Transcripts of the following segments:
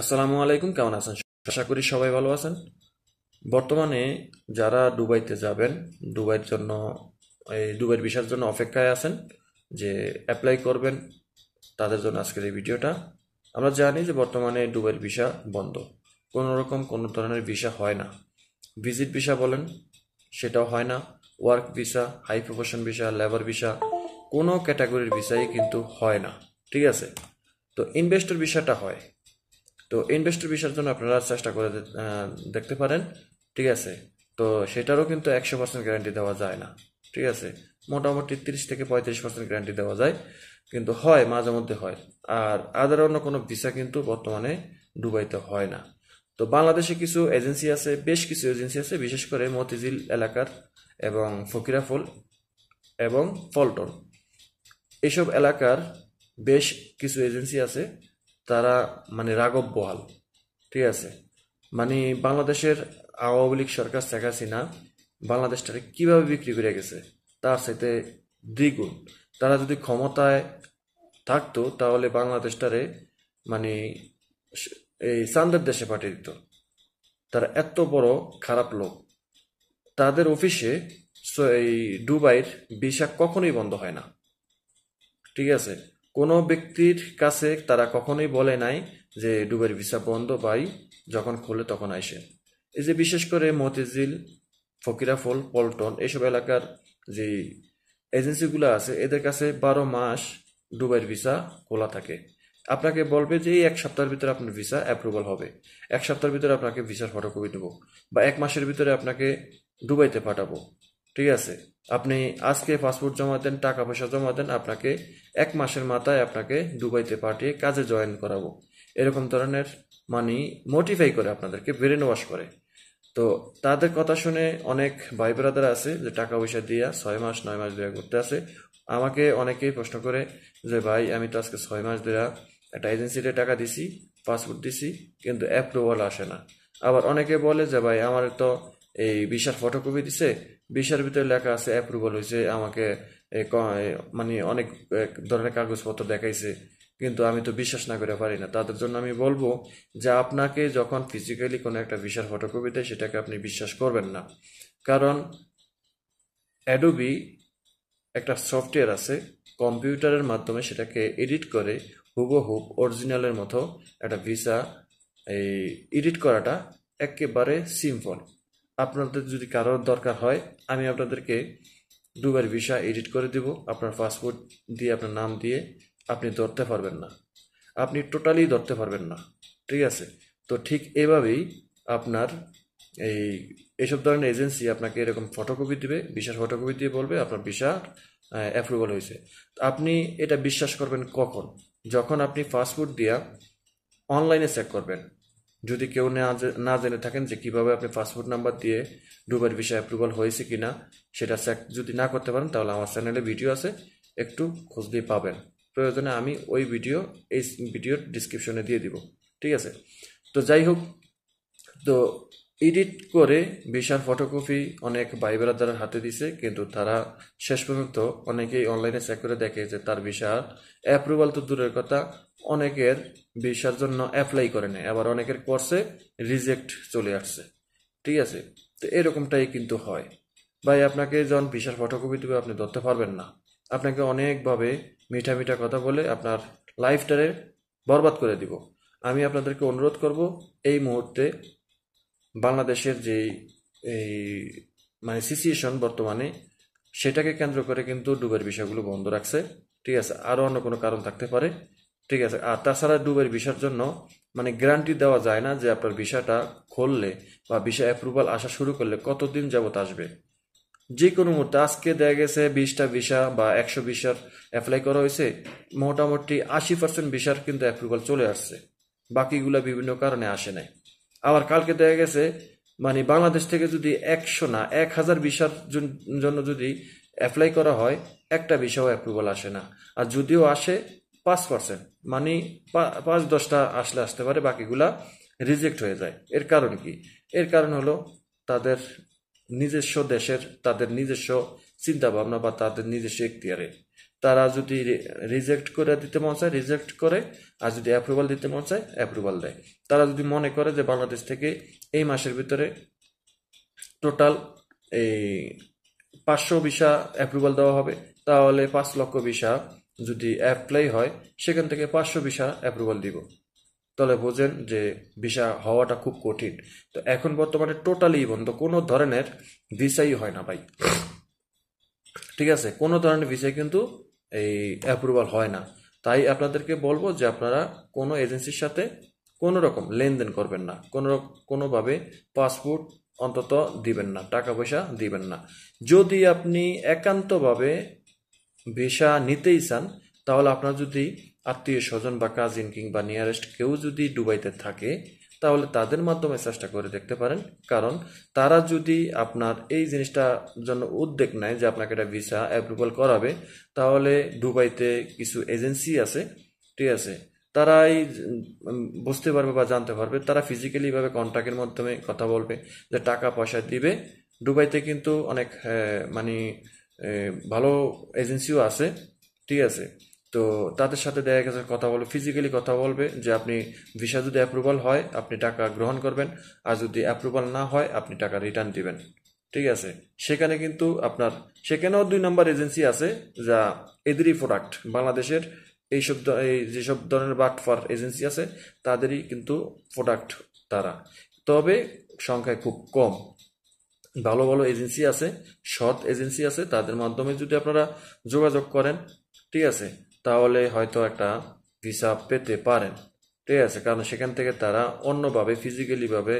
আসসালামু আলাইকুম, কেমন আছেন? আশা করি সবাই ভালো আছেন। বর্তমানে যারা দুবাইতে যাবেন, দুবাইয়ের জন্য, এই দুবাইয়ের ভিসার জন্য অপেক্ষায় আছেন যে অ্যাপ্লাই করবেন তাদের জন্য আজকের এই ভিডিওটা। আমরা জানি যে বর্তমানে দুবাইয়ের ভিসা বন্ধ। কোনো রকম কোনো ধরনের ভিসা হয় না। ভিজিট ভিসা বলেন, সেটাও হয় না। Work visa, high profession visa, labour visa, কোনো ক্যাটাগরির ভিসাই কিন্তু হয় না। ঠিক আছে? তো ইনভেস্টর ভিসাটা হয়। তো ইনভেস্টর ভিসার জন্য আপনারা চেষ্টা করে দেখতে পারেন। ঠিক আছে? তো সেটারও কিন্তু একশো পার্সেন্ট গ্যারান্টি দেওয়া যায় না। ঠিক আছে? মোটামুটি তিরিশ থেকে পঁয়ত্রিশ পার্সেন্ট গ্যারান্টি দেওয়া যায়। কিন্তু হয়, মাঝে মধ্যে হয়। আর আদার অন্য কোনো ভিসা কিন্তু বর্তমানে দুবাইতে হয় না। তো বাংলাদেশে কিছু এজেন্সি আছে, বেশ কিছু এজেন্সি আছে, বিশেষ করে মতিঝিল এলাকার এবং ফকিরাফুল এবং পল্টন এসব এলাকার বেশ কিছু এজেন্সি আছে। তারা মানে রাগব বহাল, ঠিক আছে? মানে বাংলাদেশের আওয়ামী লীগ সরকার শেখ হাসিনা বাংলাদেশটাকে কীভাবে বিক্রি করে গেছে, তার সাথে দ্বিগুণ। তারা যদি ক্ষমতায় থাকতো, তাহলে বাংলাদেশটারে মানে এই চান্দের দেশে পাঠিয়ে দিত। তারা এত বড় খারাপ লোক। তাদের অফিসে এই দুবাইয়ের ভিসা কখনোই বন্ধ হয় না, ঠিক আছে? কোনো ব্যক্তির কাছে তারা কখনোই বলে নাই যে ডুবের ভিসা বন্ধ পাই যখন খোলে তখন আইসে। এই যে বিশেষ করে মতিঝিল, ফকিরাফল, পল্টন, এইসব এলাকার যে এজেন্সিগুলো আছে, এদের কাছে বারো মাস ডুবাইয়ের ভিসা খোলা থাকে। আপনাকে বলবে যে এই এক সপ্তাহের ভিতরে আপনার ভিসা অ্যাপ্রুভাল হবে। এক সপ্তাহের ভিতরে আপনাকে ভিসার ফটোকপি দেবো বা এক মাসের ভিতরে আপনাকে দুবাইতে পাঠাবো। ঠিক আছে? আপনি আজকে পাসপোর্ট জমা দেন টাকা পয়সা জমা দেন, আপনাকে এক মাসের মাথায় আপনাকে দুবাইতে পাঠিয়ে কাজে জয়েন করাবো। এরকম ধরনের মানি মোটিফাই করে আপনাদেরকে ব্রেন ওয়াশ করে। তো তাদের কথা শুনে অনেক ভাই ব্রাদার আছে যে টাকা পয়সা দিয়া ছয় মাস, নয় মাস ধরে করতে আছে। আমাকে অনেকেই প্রশ্ন করে যে, ভাই, আমি তো আজকে ছয় মাস ধরে একটা এজেন্সিতে টাকা দিছি, পাসপোর্ট দিছি, কিন্তু অ্যাপ্রুভাল আসে না। আবার অনেকে বলে যে, ভাই, আমার তো এই বিশাল ফটোকপি দিছে বিশার ভিতরে লেখা আছে অ্যাপ্রুভাল হয়েছে, আমাকে মানে অনেক ধরনের কাগজপত্র দেখাইছে, কিন্তু আমি তো বিশ্বাস না করে পারি না। তাদের জন্য আমি বলব যে, আপনাকে যখন ফিজিক্যালি কোনো একটা ভিসার ফটোকপি দেয়, সেটাকে আপনি বিশ্বাস করবেন না। কারণ অ্যাডোবি একটা সফটওয়্যার আছে, কম্পিউটারের মাধ্যমে সেটাকে এডিট করে হুবহুব অরিজিনালের মতো একটা ভিসা এই এডিট করাটা একেবারে সিম্পল আপনাদের যদি কারোর দরকার হয়, আমি আপনাদেরকে দুবার ভিসা এডিট করে দিব। আপনার পাসপোর্ট দিয়ে, আপনার নাম দিয়ে আপনি ধরতে পারবেন না। আপনি টোটালি ধরতে পারবেন না, ঠিক আছে? তো ঠিক এভাবেই আপনার এই এইসব ধরনের এজেন্সি আপনাকে এরকম ফটোকপি দিবে, ভিসার ফটোকপি দিয়ে বলবে আপনার ভিসা অ্যাপ্রুভাল হয়েছে। আপনি এটা বিশ্বাস করবেন কখন? যখন আপনি পাসপোর্ট দিয়া অনলাইনে চেক করবেন। যদি কেউ না জেনে থাকেন যে কীভাবে আপনি পাসপোর্ট নাম্বার দিয়ে দুবার ভিসা অ্যাপ্রুভাল হয়েছে কি না সেটা চেক যদি না করতে পারেন, তাহলে আমার চ্যানেলে ভিডিও আছে, একটু খোঁজ দিয়ে পাবেন। প্রয়োজনে আমি ওই ভিডিও এই ভিডিওর ডিসক্রিপশনে দিয়ে দিব। ঠিক আছে? তো যাই হোক, তো এডিট করে ভিসার ফটোকপি অনেক ভাই ব্রাদারের হাতে দিছে, কিন্তু তারা শেষ পর্যন্ত অনেকেই অনলাইনে চেক করে দেখে যে তার ভিসা অ্যাপ্রুভাল তো দূরের কথা, অনেকের ভিসার জন্য অ্যাপ্লাই করে নেয় আবার অনেকের কোর্সে রিজেক্ট চলে আসছে। ঠিক আছে? তো এরকমটাই কিন্তু হয়। ভাই, আপনাকে যখন ভিসার ফটোকপি দেবে, আপনি ধরতে পারবেন না। আপনাকে অনেকভাবে মিঠা মিঠা কথা বলে আপনার লাইফটারে বরবাদ করে দিব। আমি আপনাদেরকে অনুরোধ করব, এই মুহূর্তে বাংলাদেশের যেই, এই মানে সিচুয়েশন বর্তমানে, সেটাকে কেন্দ্র করে কিন্তু ডুবের বিষয়গুলো বন্ধ রাখছে। ঠিক আছে আরও অন্য কোনো কারণ থাকতে পারে। ঠিক আছে, আর তাছাড়া ডুবের ভিসার জন্য মানে গ্যারান্টি দেওয়া যায় না যে আপনার ভিসাটা খুললে বা ভিসা অ্যাপ্রুভাল আসা শুরু করলে কতদিন যাবত আসবে। যে কোনো মুহূর্তে, আজকে দেখা গেছে বিশটা ভিসা বা একশো ভিসার অ্যাপ্লাই করা হয়েছে, মোটামুটি আশি পার্সেন্ট ভিসার কিন্তু অ্যাপ্রুভাল চলে আসছে। বাকিগুলা বিভিন্ন কারণে আসে নাই। আবার কালকে দেখা গেছে মানে বাংলাদেশ থেকে যদি একশো না, এক হাজার ভিসার জন্য যদি অ্যাপ্লাই করা হয়, একটা ভিসাও অ্যাপ্রুভাল আসে না। আর যদিও আসে, পাঁচ পার্সেন্ট মানে পাঁচ দশটা আসলে আসতে পারে, বাকিগুলা রিজেক্ট হয়ে যায়। এর কারণ কি? এর কারণ হলো তাদের নিজস্ব দেশের, তাদের নিজস্ব চিন্তা ভাবনা বা তাদের নিজস্ব এখতিয়ারে। তারা যদি রিজেক্ট করে দিতে মন চায় রিজেক্ট করে, আর যদি অ্যাপ্রুভাল দিতে মন চায় অ্যাপ্রুভাল দেয়। তারা যদি মনে করে যে বাংলাদেশ থেকে এই মাসের ভিতরে টোটাল এই পাঁচশো ভিসা অ্যাপ্রুভাল দেওয়া হবে, তাহলে পাঁচ লক্ষ ভিসা যদি অ্যাপ্লাই হয়, সেখান থেকে পাঁচশো ভিসা অ্যাপ্রুভাল দিব। তাহলে বোঝেন যে ভিসা হওয়াটা খুব কঠিন। তো এখন বর্তমানে টোটালি বন্ধ, কোনো ধরনের ভিসাই হয় না ভাই। ঠিক আছে? কোনো ধরনের ভিসাই কিন্তু এই অ্যাপ্রুভাল হয় না। তাই আপনাদেরকে বলব যে আপনারা কোনো এজেন্সির সাথে কোনো রকম লেনদেন করবেন না। কোনো কোনোভাবে পাসপোর্ট অন্তত দিবেন না, টাকা পয়সা দিবেন না। যদি আপনি একান্তভাবে ভিসা নিতেই চান, তাহলে আপনার যদি আত্মীয় স্বজন বা কাজিন কিংবা নিয়ারেস্ট কেউ যদি দুবাইতে থাকে তাহলে তাদের মাধ্যমে চেষ্টা করে দেখতে পারেন। কারণ তারা যদি আপনার এই জিনিসটার জন্য উদ্যোগ নেয় যে আপনাকে একটা ভিসা অ্যাপ্রুভাল করাবে, তাহলে দুবাইতে কিছু এজেন্সি আছে, ঠিক আছে? তারাই বুঝতে পারবে বা জানতে পারবে। তারা ফিজিক্যালি ভাবে কন্ট্যাক্টের মাধ্যমে কথা বলবে যে টাকা পয়সা দিবে। দুবাইতে কিন্তু অনেক মানে ভালো এজেন্সিও আছে, ঠিক আছে? তো তাদের সাথে দেখা গেছে, কথা বলবে ফিজিক্যালি কথা বলবে যে আপনি ভিসা যদি অ্যাপ্রুভাল হয়, আপনি টাকা গ্রহণ করবেন। আর যদি অ্যাপ্রুভাল না হয়, আপনি টাকা রিটার্ন দিবেন। ঠিক আছে? সেখানে কিন্তু আপনার, সেখানেও দুই নম্বর এজেন্সি আছে যা এদেরই প্রোডাক্ট বাংলাদেশের এইসব এই যেসব ধরনের বাটফার এজেন্সি আছে, তাদেরই কিন্তু প্রোডাক্ট তারা। তবে সংখ্যায় খুব কম। ভালো ভালো এজেন্সি আছে, সৎ এজেন্সি আছে, তাদের মাধ্যমে যদি আপনারা যোগাযোগ করেন, ঠিক আছে? তাহলে হয়তো একটা ভিসা পেতে পারেন। ঠিক আছে, কারণ সেখান থেকে তারা অন্যভাবে ফিজিক্যালিভাবে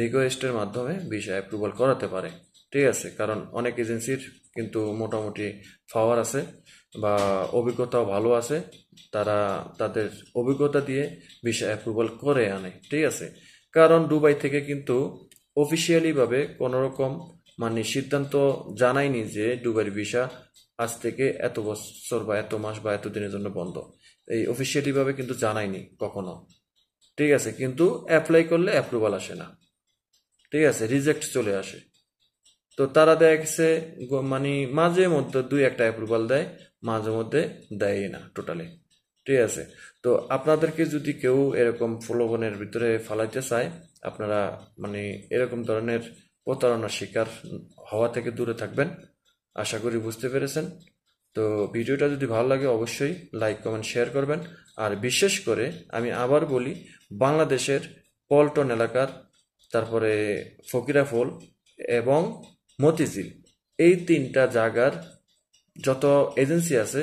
রিকোয়েস্টের মাধ্যমে ভিসা অ্যাপ্রুভাল করাতে পারে। ঠিক আছে, কারণ অনেক এজেন্সির কিন্তু মোটামুটি পাওয়ার আছে বা অভিজ্ঞতাও ভালো আছে। তারা তাদের অভিজ্ঞতা দিয়ে ভিসা অ্যাপ্রুভাল করে আনে। ঠিক আছে, কারণ দুবাই থেকে কিন্তু অফিসিয়ালিভাবে কোনোরকম মানে সিদ্ধান্ত জানায়নি যে দুবাইয়ের ভিসা আজ থেকে এত বছর বা এত মাস বা এত দিনের জন্য বন্ধ। এই অফিসিয়ালিভাবে কিন্তু জানায়নি কখনো। ঠিক আছে, কিন্তু অ্যাপ্লাই করলে অ্যাপ্রুভাল আসে না। ঠিক আছে রিজেক্ট চলে আসে। তো তারা দেখছে মানে মাঝে মধ্যে দুই একটা অ্যাপ্রুভাল দেয়, মাঝে মধ্যে দেয় না টোটালি ঠিক আছে, তো আপনাদেরকে যদি কেউ এরকম প্রলোভনের ভিতরে ফালাইতে চায়, আপনারা মানে এরকম ধরনের প্রতারণার শিকার হওয়া থেকে দূরে থাকবেন। আশা করি বুঝতে পেরেছেন। তো ভিডিওটা যদি ভালো লাগে অবশ্যই লাইক, কমেন্ট, শেয়ার করবেন। আর বিশেষ করে আমি আবার বলি, বাংলাদেশের পল্টন এলাকার, তারপরে ফকিরাফল এবং মতিঝিল, এই তিনটা জায়গার যত এজেন্সি আছে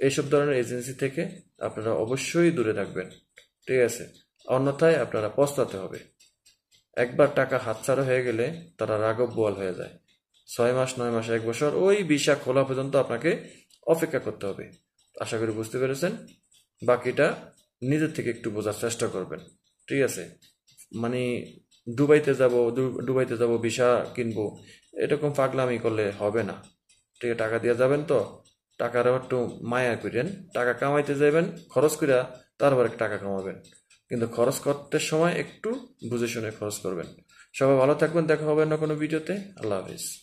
এইসব ধরনের এজেন্সি থেকে আপনারা অবশ্যই দূরে থাকবেন। ঠিক আছে? অন্যথায় আপনারা পস্তাতে হবে। একবার টাকা হাতছাড়া হয়ে গেলে তারা রাগব বোয়াল হয়ে যায়। ছয় মাস, নয় মাস, এক বছর, ওই ভিসা খোলা পর্যন্ত আপনাকে অপেক্ষা করতে হবে। আশা করি বুঝতে পেরেছেন? বাকিটা নিজের থেকে একটু বোঝার চেষ্টা করবেন। ঠিক আছে? মানে দুবাইতে যাব দুবাইতে যাব, ভিসা কিনবো, এরকম পাগলামি করলে হবে না। ঠিক আছে, টাকা দিয়ে যাবেন তো? টাকারও একটু মায়া করেন, টাকা কামাইতে যাবেন, খরচ করিয়া তারপর টাকা কামাবেন। কিন্তু খরচ করতে সময় একটু বুঝে শুনে খরচ করবেন। সবাই ভালো থাকবেন, দেখা হবে না কোনো ভিডিওতে। আল্লাহ হাফিজ।